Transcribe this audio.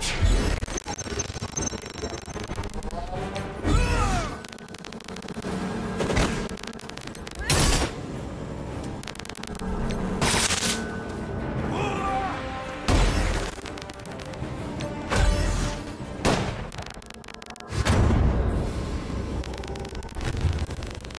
Yeah.